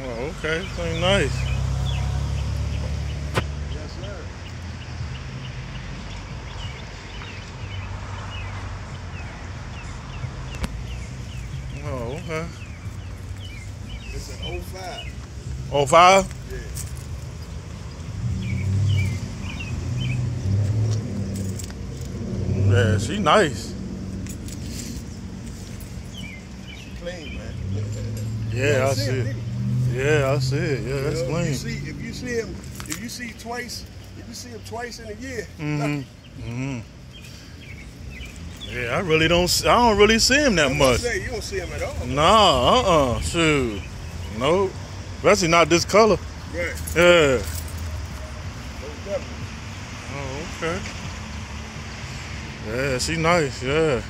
Oh, okay. Thing nice. Yes, sir. Oh, okay. It's an 05. Oh, five? Yeah. Yeah, she nice. She clean, man. Yeah, I see it. Yeah, I see it. Yeah, that's know, clean. If you, see, if you see him, if you see twice, if you see him twice in a year, Mm-hmm. Mm-hmm. Yeah, I really don't. I don't really see him that much. say you don't see him at all. Nah, uh-uh. Shoot. Nope. Especially not this color. Right. Yeah. Oh, okay. Yeah, she nice. Yeah.